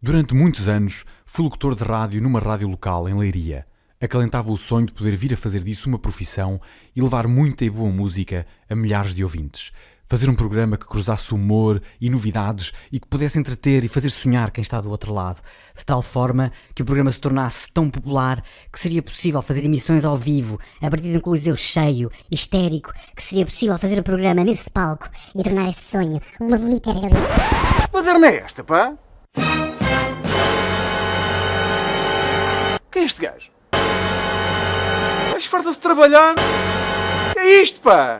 Durante muitos anos, fui locutor de rádio numa rádio local, em Leiria. Acalentava o sonho de poder vir a fazer disso uma profissão e levar muita e boa música a milhares de ouvintes. Fazer um programa que cruzasse humor e novidades e que pudesse entreter e fazer sonhar quem está do outro lado, de tal forma que o programa se tornasse tão popular que seria possível fazer emissões ao vivo, a partir de um coliseu cheio, histérico, que seria possível fazer o programa nesse palco e tornar esse sonho uma bonita realidade. Baderna é esta, pá? É este gajo? Mas farta-se trabalhar? Que é isto, pá?